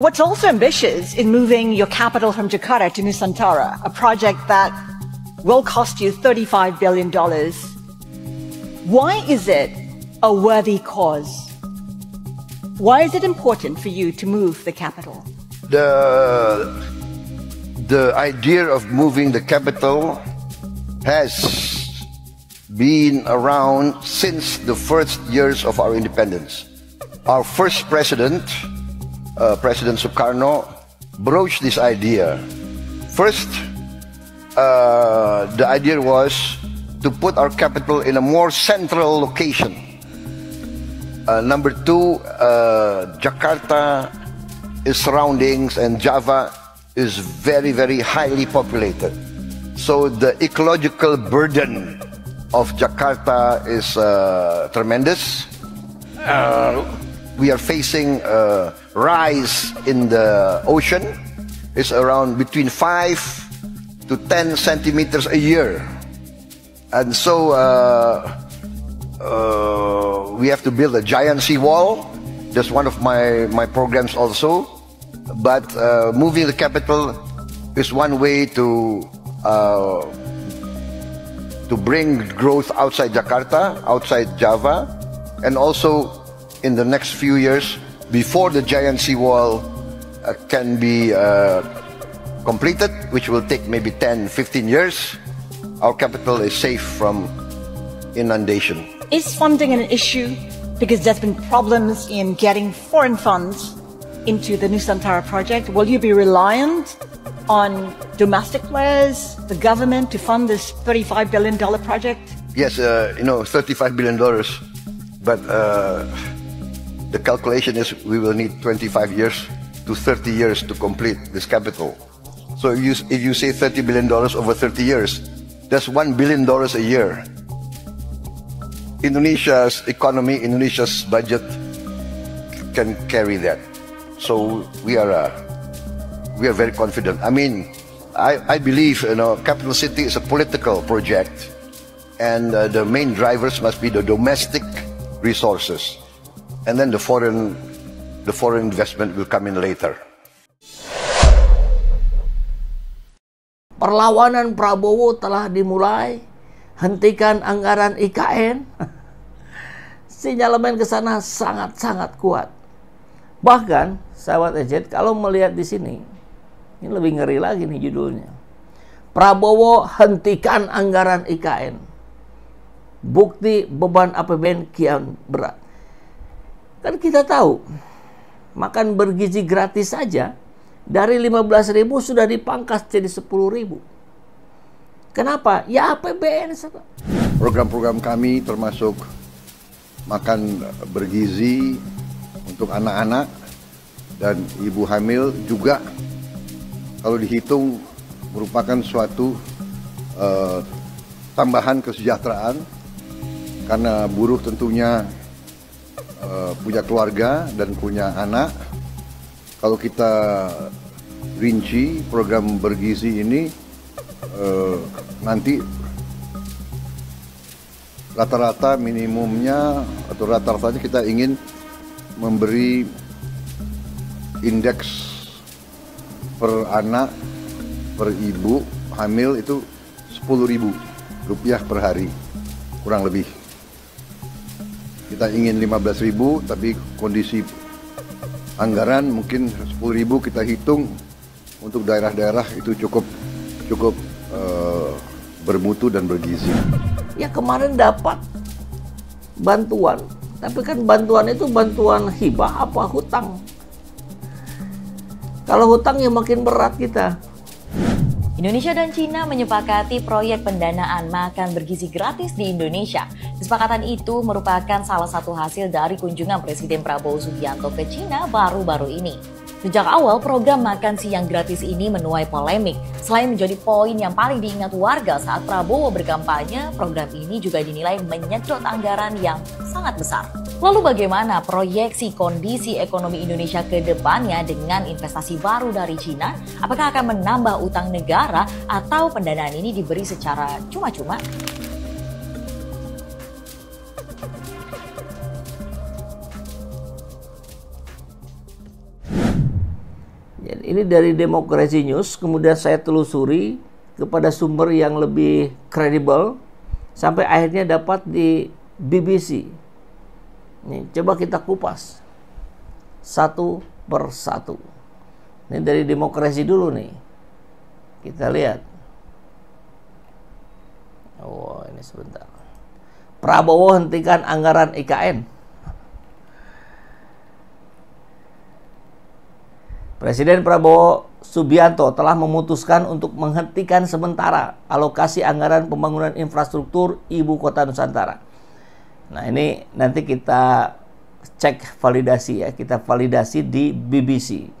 What's also ambitious in moving your capital from Jakarta to Nusantara, a project that will cost you $35 billion. Why is it a worthy cause? Why is it important for you to move the capital? The, the idea of moving the capital has been around since the first years of our independence. Our first president, uh, President Sukarno, broached this idea. First, uh, the idea was to put our capital in a more central location. Uh, number two, uh, Jakarta, its surroundings, and Java is very, very highly populated. So the ecological burden of Jakarta is uh, tremendous. We are facing a rise in the ocean. It's around between 5 to 10 centimeters a year. And so uh, uh, we have to build a giant seawall. That's one of my, my programs also. But uh, moving the capital is one way to uh, to bring growth outside Jakarta, outside Java, and also in the next few years, before the giant seawall uh, can be uh, completed, which will take maybe 10, 15 years, our capital is safe from inundation. Is funding an issue? Because there's been problems in getting foreign funds into the Nusantara project. Will you be reliant on domestic players, the government, to fund this $35 billion project? Yes, uh, you know, $35 billion. But uh, the calculation is we will need 25 years to 30 years to complete this capital. So if you, if you say $30 billion over 30 years, that's $1 billion a year. Indonesia's economy, Indonesia's budget can carry that. So we are, uh, we are very confident. I mean, I, I believe you know, Capital City is a political project, and uh, the main drivers must be the domestic resources, and then the foreign, the foreign investment will come in later. Perlawanan Prabowo telah dimulai. Hentikan anggaran IKN. Sinyalemen ke sana sangat-sangat kuat. Bahkan, sahabat Ejet, kalau melihat di sini, ini lebih ngeri lagi nih judulnya. Prabowo hentikan anggaran IKN. Bukti beban APBN kian berat. Kan kita tahu, makan bergizi gratis saja dari 15.000 sudah dipangkas jadi 10.000. Kenapa? Ya APBN. Program-program kami termasuk makan bergizi untuk anak-anak dan ibu hamil juga kalau dihitung merupakan suatu uh, tambahan kesejahteraan karena buruh tentunya uh, punya keluarga dan punya anak. Kalau kita rinci program bergizi ini uh, nanti rata-rata minimumnya atau rata-ratanya kita ingin memberi indeks per anak per ibu hamil itu 10 ribu rupiah per hari kurang lebih kita ingin 15 ribu tapi kondisi anggaran mungkin 10 ribu kita hitung untuk daerah-daerah itu cukup cukup uh, bermutu dan bergizi. Ya kemarin dapat bantuan, tapi kan bantuan itu bantuan hibah apa hutang? Kalau hutang ya makin berat kita. Indonesia dan Cina menyepakati proyek pendanaan makan bergizi gratis di Indonesia. Kesepakatan itu merupakan salah satu hasil dari kunjungan Presiden Prabowo Subianto ke Cina baru-baru ini. Sejak awal, program makan siang gratis ini menuai polemik. Selain menjadi poin yang paling diingat warga saat Prabowo berkampanye, program ini juga dinilai menyedot anggaran yang sangat besar. Lalu bagaimana proyeksi kondisi ekonomi Indonesia ke depannya dengan investasi baru dari Cina? Apakah akan menambah utang negara atau pendanaan ini diberi secara cuma-cuma? Jadi ini dari Demokrasi News, kemudian saya telusuri kepada sumber yang lebih kredibel sampai akhirnya dapat di BBC. Nih, coba kita kupas satu per satu. Ini dari demokrasi dulu nih. Kita lihat. Oh, ini sebentar. Prabowo hentikan anggaran IKN. Presiden Prabowo Subianto telah memutuskan untuk menghentikan sementara alokasi anggaran pembangunan infrastruktur ibu kota Nusantara. Nah, ini nanti kita cek validasi ya, kita validasi di BBC.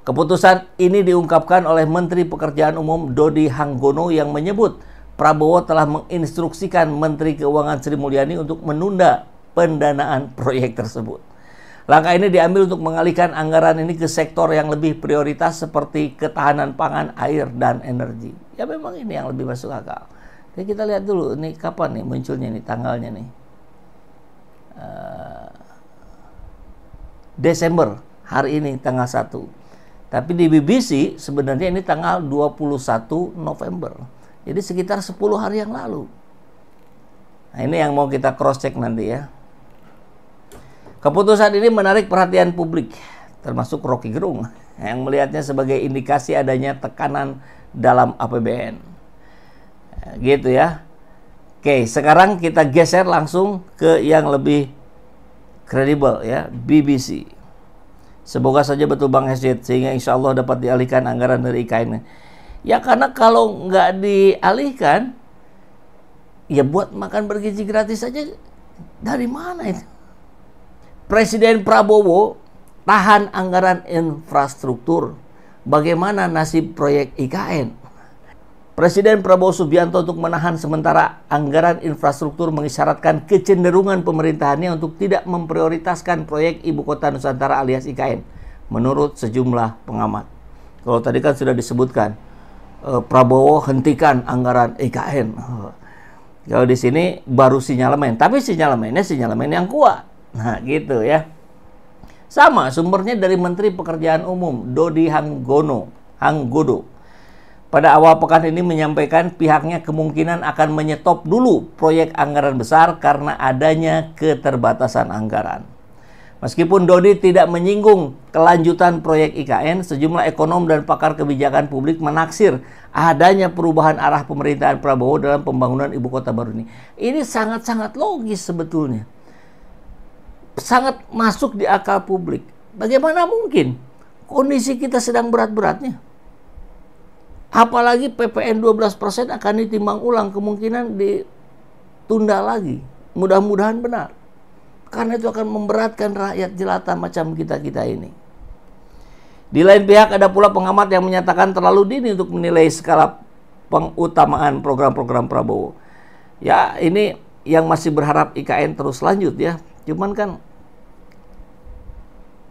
Keputusan ini diungkapkan oleh Menteri Pekerjaan Umum Dodi Hanggono yang menyebut Prabowo telah menginstruksikan Menteri Keuangan Sri Mulyani untuk menunda pendanaan proyek tersebut. Langkah ini diambil untuk mengalihkan anggaran ini ke sektor yang lebih prioritas seperti ketahanan pangan, air, dan energi. Ya memang ini yang lebih masuk akal. Jadi kita lihat dulu, ini kapan nih munculnya nih tanggalnya nih. Uh, Desember, hari ini tanggal 1. Tapi di BBC sebenarnya ini tanggal 21 November. Jadi sekitar 10 hari yang lalu. Nah ini yang mau kita cross check nanti ya. Keputusan ini menarik perhatian publik, termasuk Rocky Gerung yang melihatnya sebagai indikasi adanya tekanan dalam APBN. Gitu ya. Oke, sekarang kita geser langsung ke yang lebih kredibel ya, BBC. Semoga saja betul Bang Hesit sehingga insya Allah dapat dialihkan anggaran dari IKN. Ya karena kalau nggak dialihkan, ya buat makan bergizi gratis saja dari mana itu? Presiden Prabowo tahan anggaran infrastruktur. Bagaimana nasib proyek IKN? Presiden Prabowo Subianto untuk menahan sementara anggaran infrastruktur mengisyaratkan kecenderungan pemerintahannya untuk tidak memprioritaskan proyek Ibu Kota Nusantara alias IKN menurut sejumlah pengamat. Kalau tadi kan sudah disebutkan eh, Prabowo hentikan anggaran IKN. Kalau di sini baru sinyalemen, tapi sinyalemennya sinyalemen yang kuat. Nah, gitu ya. Sama sumbernya dari Menteri Pekerjaan Umum Dodi Hanggono, Hanggodo. Pada awal pekan ini menyampaikan pihaknya kemungkinan akan menyetop dulu proyek anggaran besar karena adanya keterbatasan anggaran. Meskipun Dodi tidak menyinggung kelanjutan proyek IKN, sejumlah ekonom dan pakar kebijakan publik menaksir adanya perubahan arah pemerintahan Prabowo dalam pembangunan ibu kota baru ini. Ini sangat-sangat logis sebetulnya sangat masuk di akal publik. Bagaimana mungkin kondisi kita sedang berat-beratnya? Apalagi PPN 12% akan ditimbang ulang kemungkinan ditunda lagi. Mudah-mudahan benar. Karena itu akan memberatkan rakyat jelata macam kita-kita ini. Di lain pihak ada pula pengamat yang menyatakan terlalu dini untuk menilai skala pengutamaan program-program Prabowo. Ya ini yang masih berharap IKN terus lanjut ya. Cuman kan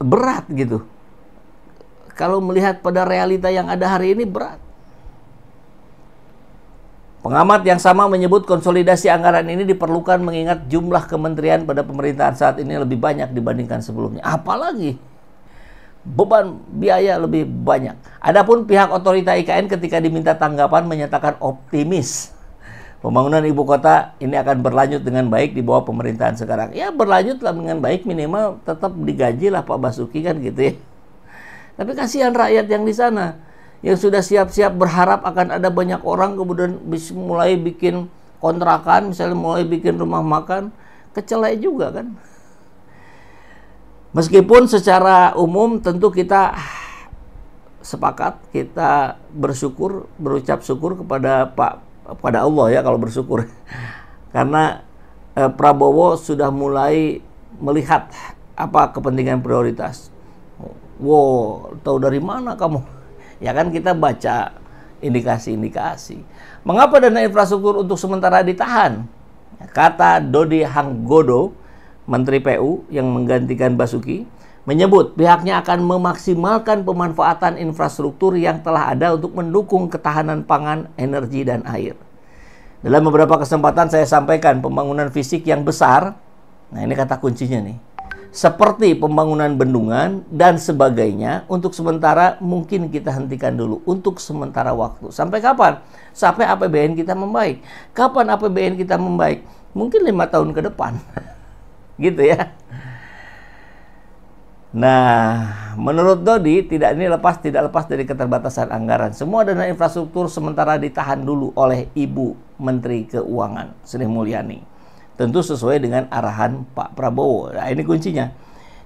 berat gitu. Kalau melihat pada realita yang ada hari ini berat. Pengamat yang sama menyebut konsolidasi anggaran ini diperlukan mengingat jumlah kementerian pada pemerintahan saat ini lebih banyak dibandingkan sebelumnya. Apalagi beban biaya lebih banyak. Adapun pihak otorita IKN ketika diminta tanggapan menyatakan optimis pembangunan ibu kota ini akan berlanjut dengan baik di bawah pemerintahan sekarang. Ya berlanjut lah dengan baik minimal tetap digaji lah Pak Basuki kan gitu ya. Tapi kasihan rakyat yang di sana yang sudah siap-siap berharap akan ada banyak orang kemudian mulai bikin kontrakan, misalnya mulai bikin rumah makan, kecelai juga kan. Meskipun secara umum tentu kita sepakat kita bersyukur berucap syukur kepada Pak pada Allah ya kalau bersyukur. Karena eh, Prabowo sudah mulai melihat apa kepentingan prioritas. Wow, tahu dari mana kamu? Ya kan kita baca indikasi-indikasi. Mengapa dana infrastruktur untuk sementara ditahan? Kata Dodi Hanggodo, Menteri PU yang menggantikan Basuki, menyebut pihaknya akan memaksimalkan pemanfaatan infrastruktur yang telah ada untuk mendukung ketahanan pangan, energi, dan air. Dalam beberapa kesempatan saya sampaikan pembangunan fisik yang besar, nah ini kata kuncinya nih, seperti pembangunan bendungan dan sebagainya untuk sementara mungkin kita hentikan dulu untuk sementara waktu. Sampai kapan? Sampai APBN kita membaik. Kapan APBN kita membaik? Mungkin lima tahun ke depan. gitu ya. Nah, menurut Dodi tidak ini lepas tidak lepas dari keterbatasan anggaran. Semua dana infrastruktur sementara ditahan dulu oleh Ibu Menteri Keuangan Sri Mulyani tentu sesuai dengan arahan Pak Prabowo. Nah, ini kuncinya.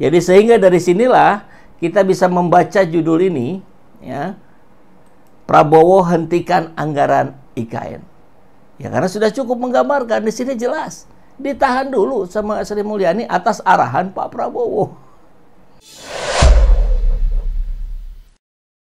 Jadi sehingga dari sinilah kita bisa membaca judul ini ya. Prabowo hentikan anggaran IKN. Ya karena sudah cukup menggambarkan di sini jelas ditahan dulu sama Sri Mulyani atas arahan Pak Prabowo.